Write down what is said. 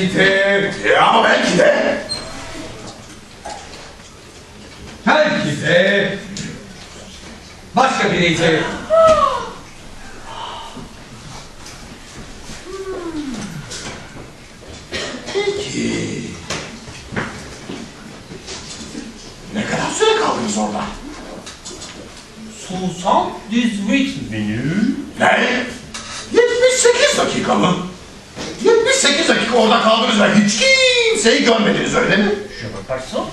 Belki de, ama belki de. belki de başka biriydi. Peki. Ne kadar süre kaldınız orada? Susan Düzvik menü. Ne? 78 dakika mı? 78 dakika orada kaldınız ve hiç kimseyi görmediniz öyle mi? Je sandın?